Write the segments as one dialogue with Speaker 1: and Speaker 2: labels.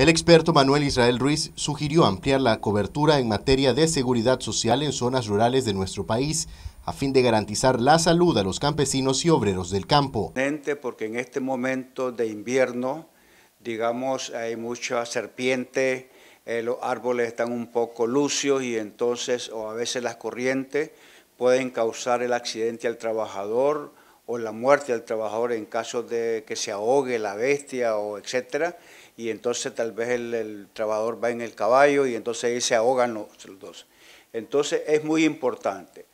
Speaker 1: El experto Manuel Israel Ruiz sugirió ampliar la cobertura en materia de seguridad social en zonas rurales de nuestro país a fin de garantizar la salud a los campesinos y obreros del campo.
Speaker 2: Porque en este momento de invierno, digamos, hay mucha serpiente, eh, los árboles están un poco lucios y entonces, o a veces las corrientes pueden causar el accidente al trabajador o la muerte del trabajador en caso de que se ahogue la bestia o etcétera, y entonces tal vez el, trabajador va en el caballo y entonces ahí se ahogan los, dos. Entonces es muy importante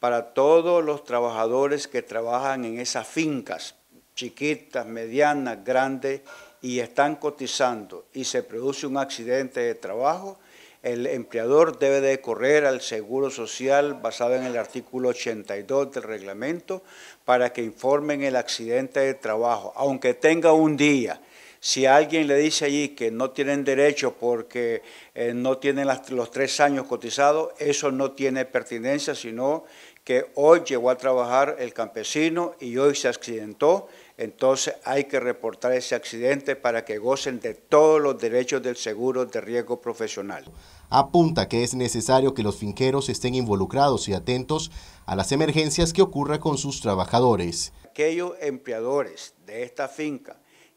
Speaker 2: para todos los trabajadores que trabajan en esas fincas, chiquitas, medianas, grandes, y están cotizando y se produce un accidente de trabajo, el empleador debe de correr al Seguro Social basado en el artículo 82 del reglamento para que informen el accidente de trabajo, aunque tenga un día. Si alguien le dice allí que no tienen derecho porque eh, no tienen los tres años cotizados, eso no tiene pertinencia, sino que hoy llegó a trabajar el campesino y hoy se accidentó, entonces hay que reportar ese accidente para que gocen de todos los derechos del seguro de riesgo profesional.
Speaker 1: Apunta que es necesario que los finqueros estén involucrados y atentos a las emergencias que ocurra con sus trabajadores.
Speaker 2: Aquellos empleadores de esta finca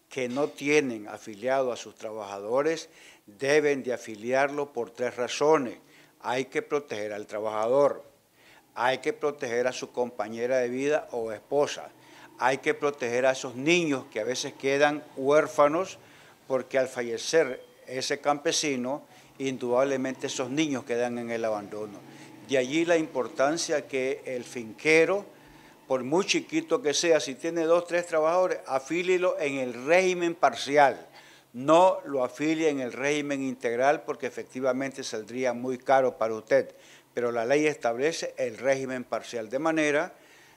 Speaker 2: que no tienen afiliado a sus trabajadores deben de afiliarlo por tres razones. Hay que proteger al trabajador, hay que proteger a su compañera de vida o esposa, hay que proteger a esos niños que a veces quedan huérfanos porque al fallecer ese campesino, indudablemente esos niños quedan en el abandono. De allí la importancia que el finquero, por muy chiquito que sea, si tiene dos, tres trabajadores, afílilo en el régimen parcial. No lo afilie en el régimen integral porque efectivamente saldría muy caro para usted. Pero la ley establece el régimen parcial de manera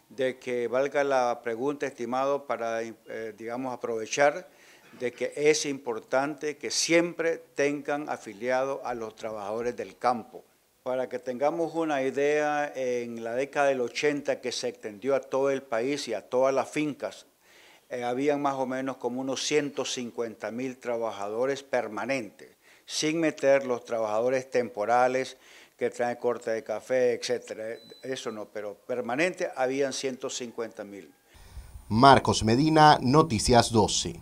Speaker 2: de que valga la pregunta, estimado, para, eh, digamos, aprovechar de que es importante que siempre tengan afiliado a los trabajadores del campo. Para que tengamos una idea, en la década del 80 que se extendió a todo el país y a todas las fincas, eh, habían más o menos como unos 150 mil trabajadores permanentes, sin meter los trabajadores temporales, que traen corte de café, etcétera. Eso no, pero permanente habían 150 mil.
Speaker 1: Marcos Medina, Noticias 12.